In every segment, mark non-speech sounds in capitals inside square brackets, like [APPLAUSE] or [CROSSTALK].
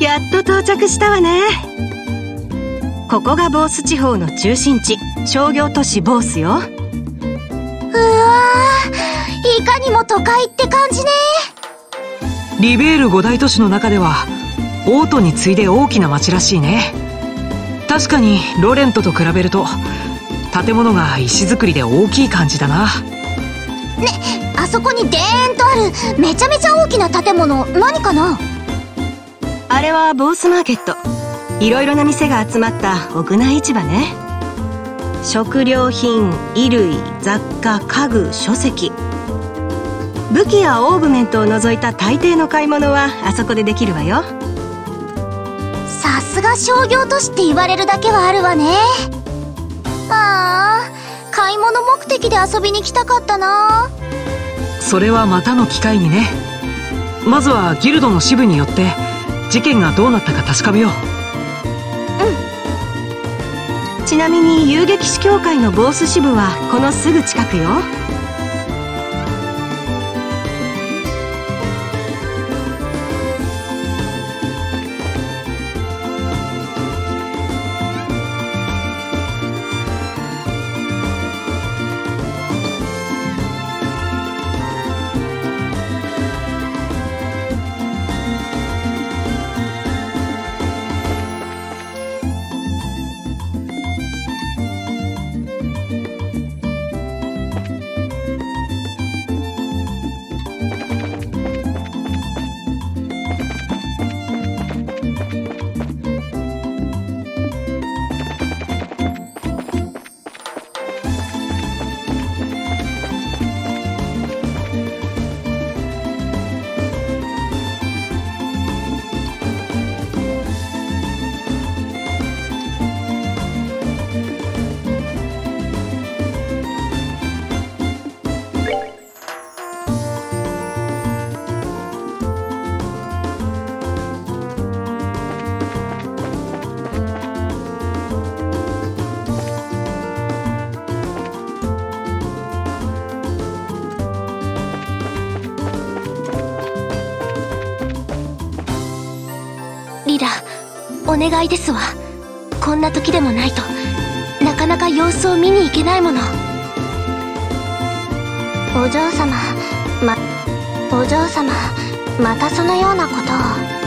やっと到着したわね。ここがボース地方の中心地。商業都市ボースよ。うわいかにも都会って感じね。リベール五大都市の中ではオートに次いで大きな町らしいね。確かにロレントと比べると建物が石造りで大きい感じだな。ねあそこにデーンとあるめちゃめちゃ大きな建物何かな？あれはボースマーケット。いろいろな店が集まった屋内市場ね。食料品衣類雑貨家具書籍。武器やオーグメントを除いた大抵の買い物はあそこでできるわよ。さすが商業都市って言われるだけはあるわね。ああ買い物目的で遊びに来たかったな。それはまたの機会にね。まずはギルドの支部によって事件がどうなったか確かめよう。うん。ちなみに遊撃士協会のボース支部はこのすぐ近くよ。願いですわ。こんな時でもないとなかなか様子を見に行けないもの。お嬢様まお嬢様またそのようなことを。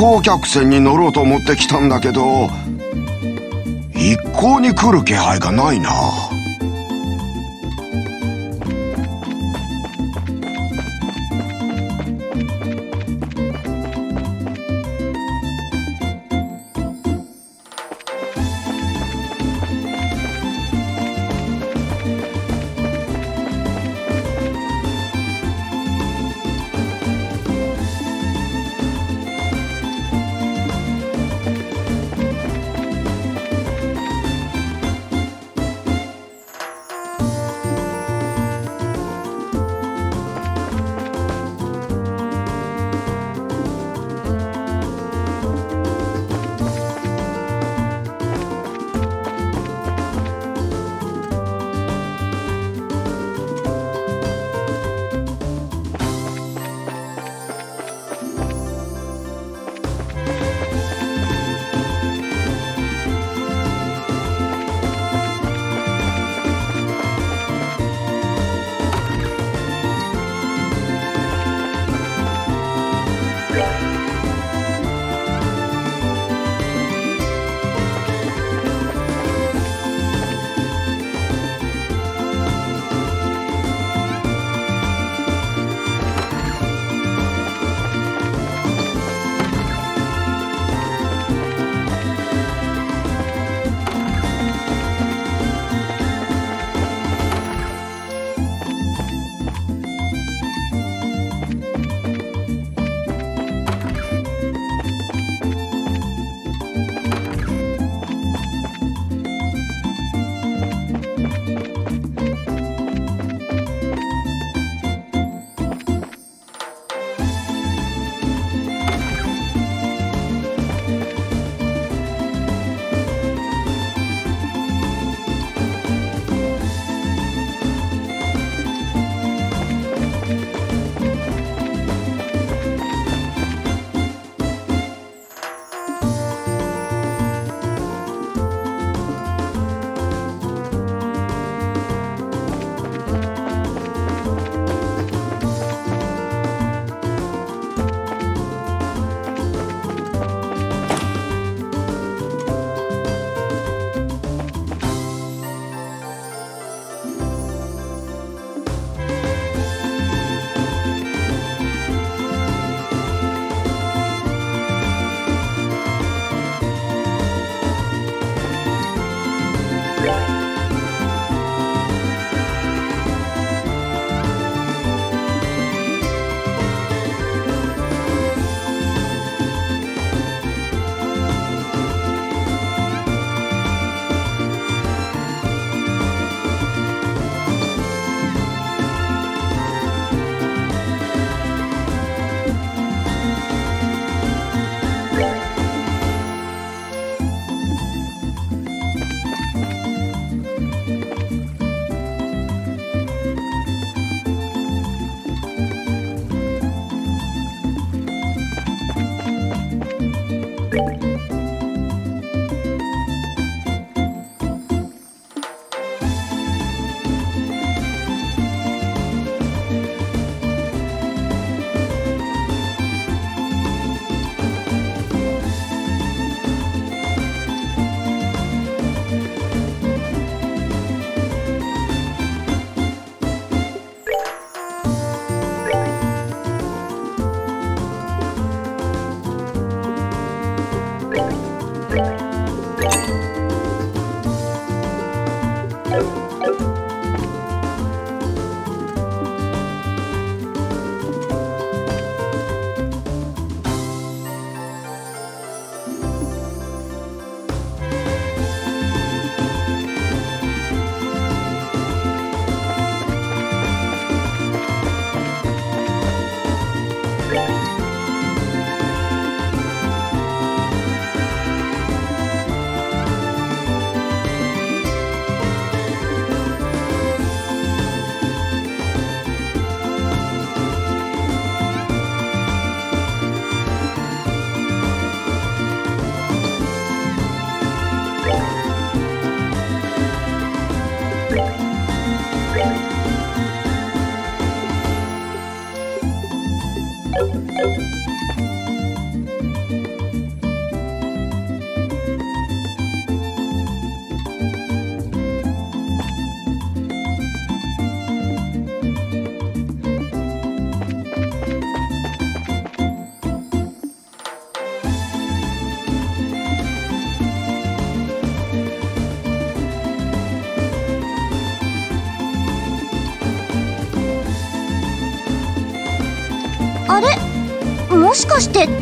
行客船に乗ろうと思って来たんだけど一向に来る気配がないな。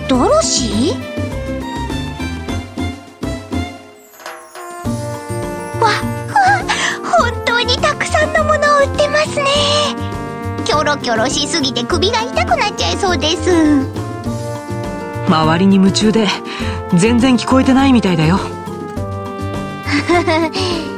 ドロシ？ーわ本当にたくさんのものを売ってますね。キョロキョロしすぎて首が痛くなっちゃいそうです。周りに夢中で全然聞こえてないみたいだよ [LAUGHS]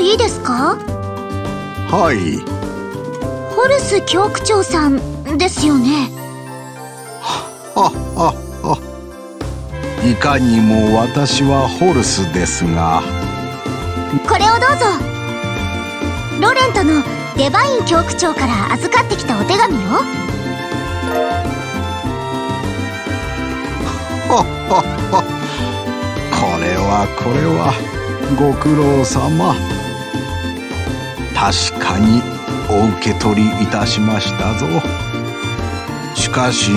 いいですか？はい。ホルス教区長さんですよね。ははは。いかにも私はホルスですが。これをどうぞ。ロレントのデバイン教区長から預かってきたお手紙よ。ははは。これはこれは。ご苦労様確かにお受け取りいたしましたぞ。しかし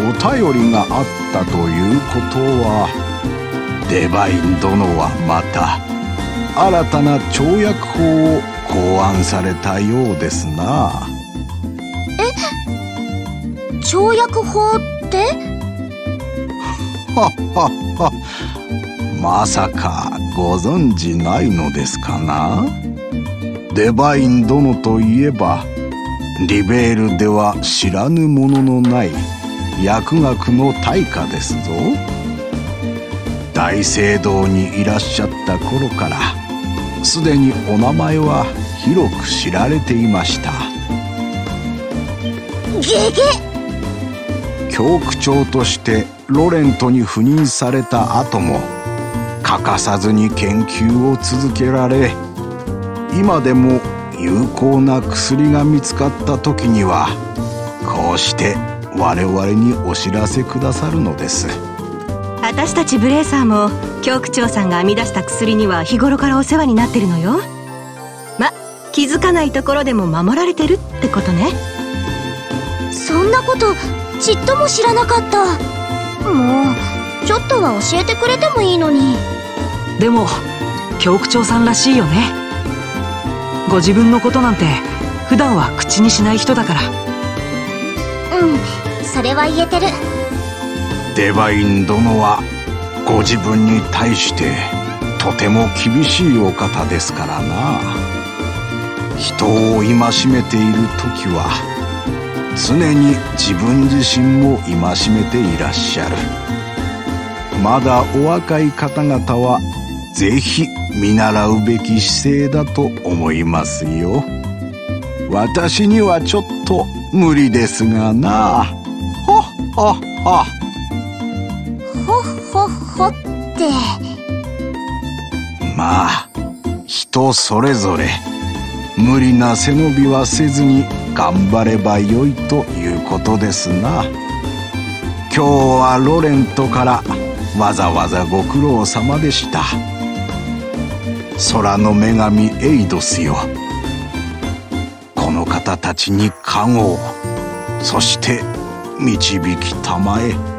お便りがあったということはデバイン殿はまた新たな跳躍法を考案されたようですな。跳躍法って？ははは。まさかご存知ないのですかな？デバイン殿といえばリベールでは知らぬもののない薬学の大家ですぞ。大聖堂にいらっしゃった頃からすでにお名前は広く知られていました。ゲゲ！教区長としてロレントに赴任された後も欠かさずに研究を続けられ今でも有効な薬が見つかった時にはこうして我々にお知らせくださるのです。私たちブレーサーも教区長さんが編み出した薬には日頃からお世話になってるのよ。ま気づかないところでも守られてるってことね。そんなことちっとも知らなかった。もうちょっとは教えてくれてもいいのに。でも教区長さんらしいよねご自分のことなんて普段は口にしない人だから。うんそれは言えてる。デバイン殿はご自分に対してとても厳しいお方ですからな。人を戒めている時は常に自分自身も戒めていらっしゃる。まだお若い方々はぜひ見習うべき姿勢だと思いますよ。私にはちょっと無理ですがな。ほっほっほ。ほっほっほって。まあ人それぞれ無理な背伸びはせずに頑張ればよいということですな。今日はロレントからわざわざご苦労様でした空の女神エイドスよこの方たちに加護をそして導きたまえ。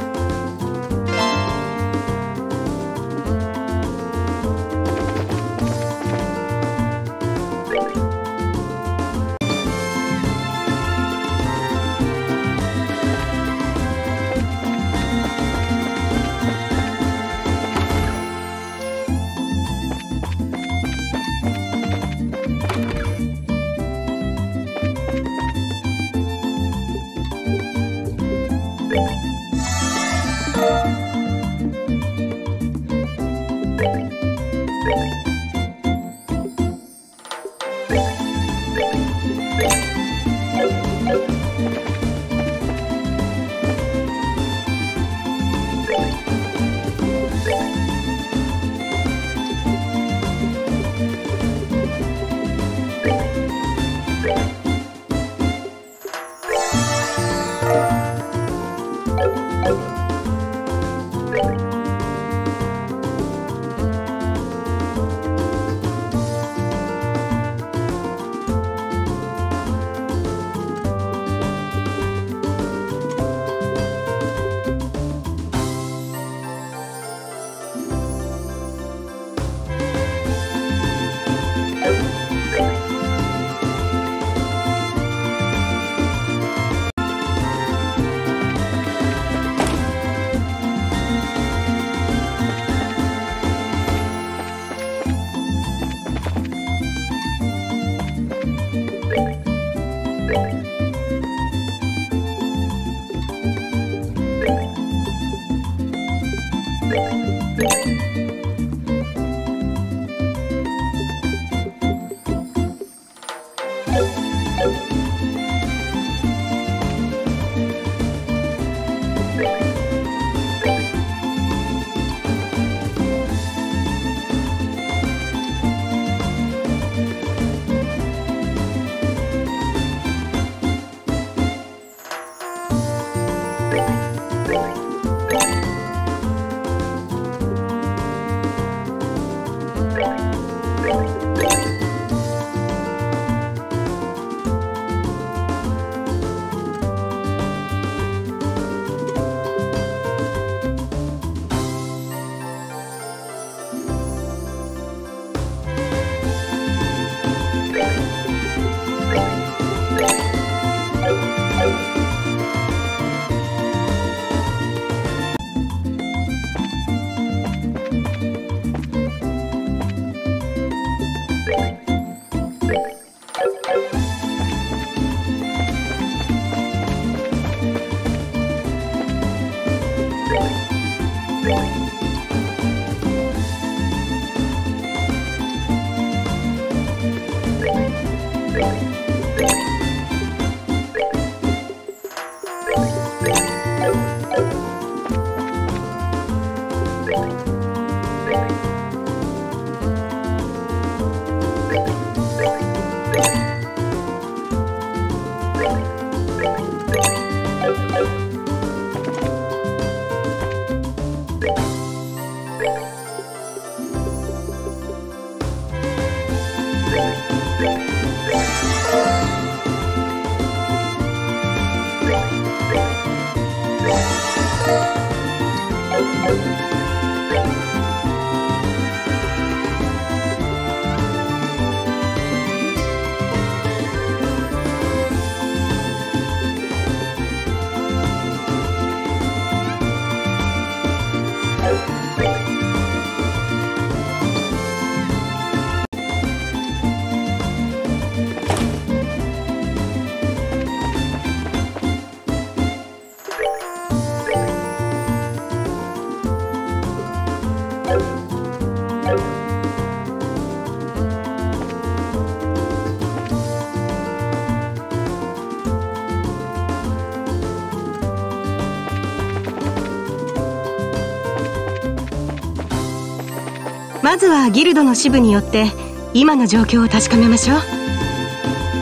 ずはギルドの支部によって今の状況を確かめましょう。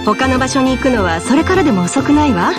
他の場所に行くのはそれからでも遅くないわ。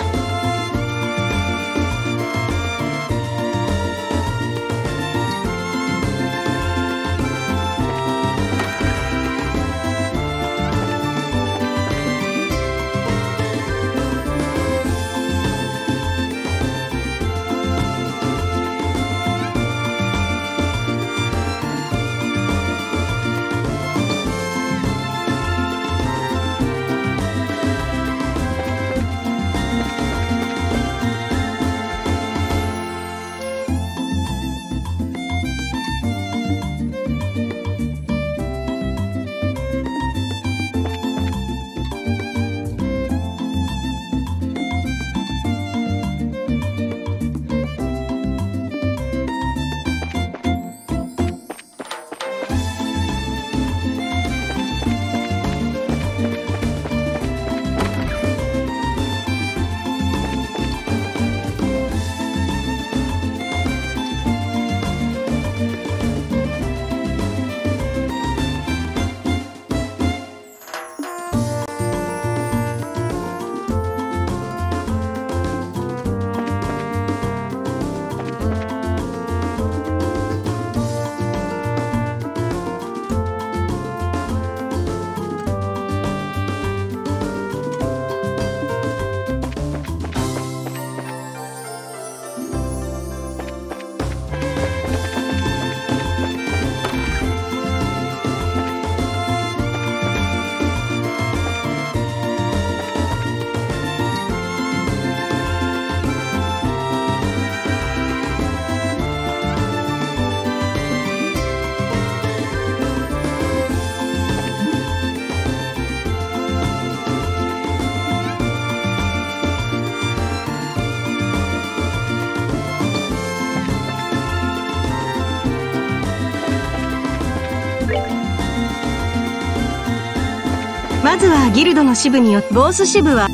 ギルドの支部によってボース支部は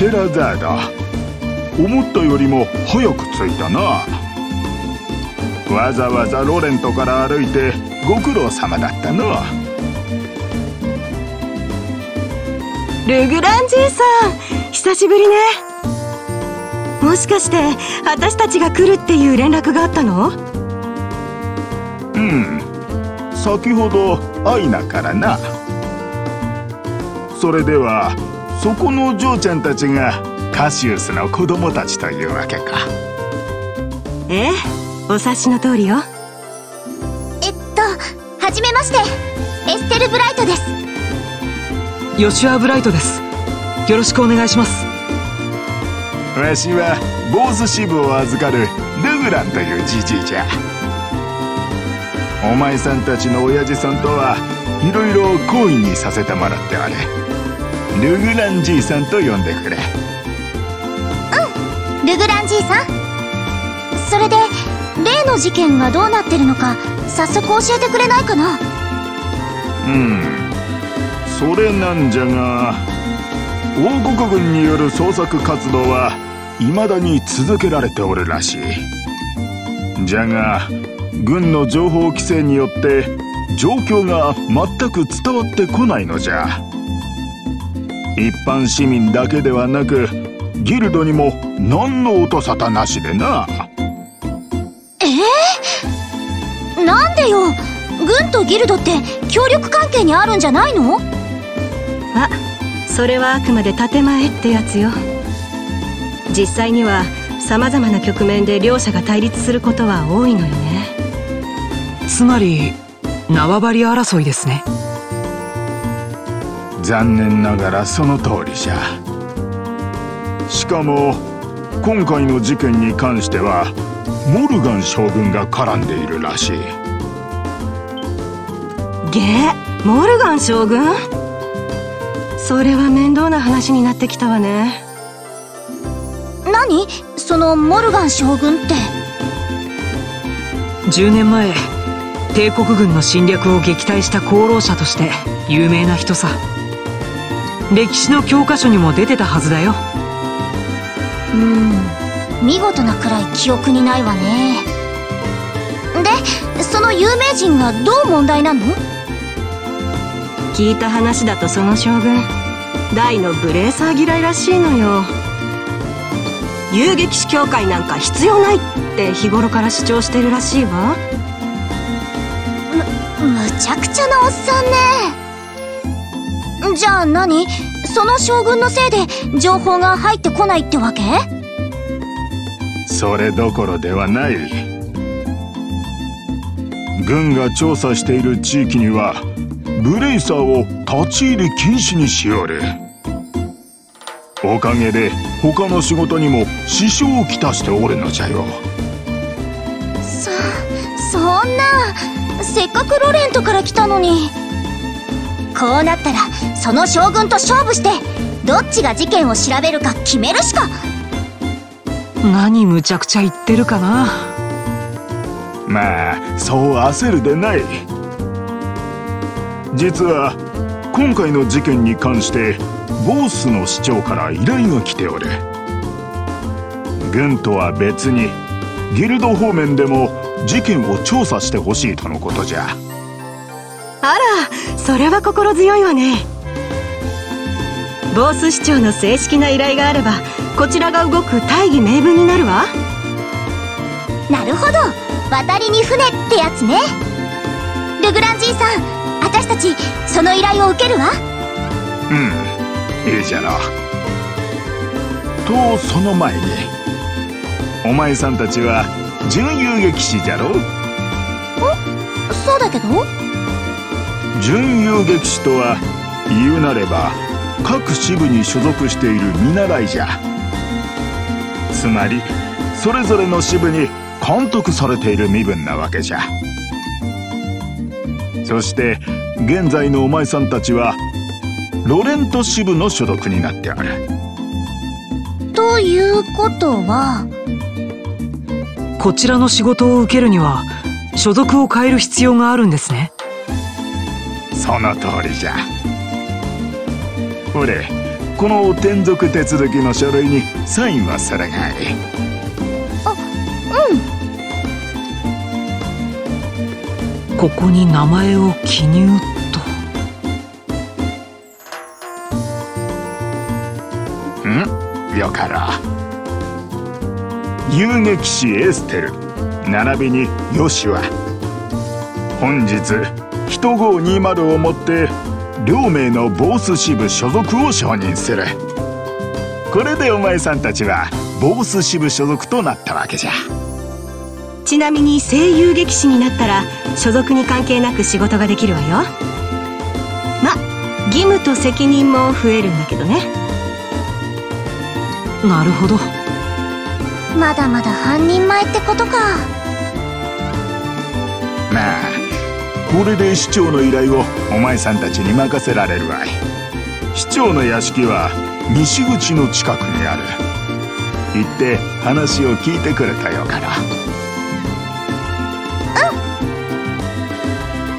シェラザーだ思ったよりも早く着いたな。わざわざロレントから歩いてご苦労様だったのルグランジーさん久しぶりね。もしかして私たちが来るっていう連絡があったの？うん。先ほどアイナからな。それではそこの嬢ちゃんたちがカシウスの子供たちというわけか。ええお察しの通りよ。えっとはじめまして。エステル・ブライトです。ヨシュア・ブライトです。よろしくお願いします。わしはボーズ支部を預かるルグランというじじいじゃ。お前さんたちの親父さんとはいろいろ好意にさせてもらってあれルグランじいさんと呼んでくれ。うんルグランじいさん。それで例の事件がどうなってるのか早速教えてくれないかな？うんそれなんじゃが王国軍による捜索活動は未だに続けられておるらしい。じゃが軍の情報規制によって状況が全く伝わってこないのじゃ一般市民だけではなくギルドにも何の音沙汰なしでな。えー、なんでよ？軍とギルドって協力関係にあるんじゃないの？あそれはあくまで建前ってやつよ。実際には様々な局面で両者が対立することは多いのよね。つまり縄張り争いですね残念ながらその通りじゃ。しかも今回の事件に関してはモルガン将軍が絡んでいるらしい。ゲモルガン将軍？それは面倒な話になってきたわね。何？そのモルガン将軍って？10年前帝国軍の侵略を撃退した功労者として有名な人さ歴史の教科書にも出てたはずだよ。うん。見事なくらい記憶にないわね。でその有名人がどう問題なの？聞いた話だとその将軍大のブレーサー嫌いらしいのよ。遊撃士協会なんか必要ないって日頃から主張してるらしいわ。むむちゃくちゃなおっさんねじゃあ何？その将軍のせいで情報が入ってこないってわけ？それどころではない。軍が調査している地域にはブレイサーを立ち入り禁止にしおるおかげで他の仕事にも支障をきたしておるのじゃよ。そそんな。せっかくロレントから来たのにこうなったらその将軍と勝負してどっちが事件を調べるか決めるしか。何むちゃくちゃ言ってるかな。まあそう焦るでない。実は今回の事件に関してボースの市長から依頼が来ておる。軍とは別にギルド方面でも事件を調査してほしいとのことじゃそれは心強いわね。ボース市長の正式な依頼があればこちらが動く大義名分になるわ。なるほど。渡りに船ってやつね。ルグランジーさん私たちその依頼を受けるわ。うんいいじゃろう。とその前にお前さんたちは準遊撃士じゃろおそうだけど？準遊撃士とは言うなれば各支部に所属している見習いじゃ。つまりそれぞれの支部に監督されている身分なわけじゃ。そして現在のお前さんたちはロレント支部の所属になっておる。ということはこちらの仕事を受けるには所属を変える必要があるんですねその通りじゃ。俺この転属手続きの書類にサインはするがいいあうん。ここに名前を記入と。ん？よかろう。遊撃士エステル並びにヨシュア本日人号20をもって両名のボース支部所属を承認する。これでお前さんたちはボース支部所属となったわけじゃ。ちなみに声優劇士になったら所属に関係なく仕事ができるわよ。ま義務と責任も増えるんだけどね。なるほど。まだまだ半人前ってことか。まあこれで市長の依頼をお前さんたちに任せられるわい。市長の屋敷は西口の近くにある。行って話を聞いてくれたよから。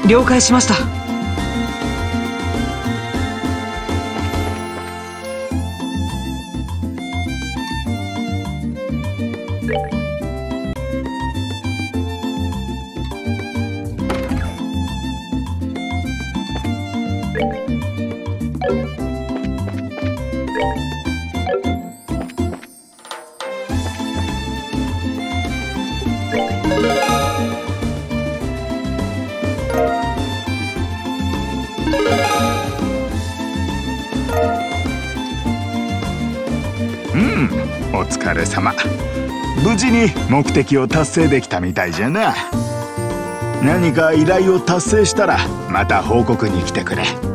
うん了解しました。目的を達成できたみたいじゃな。何か依頼を達成したらまた報告に来てくれ。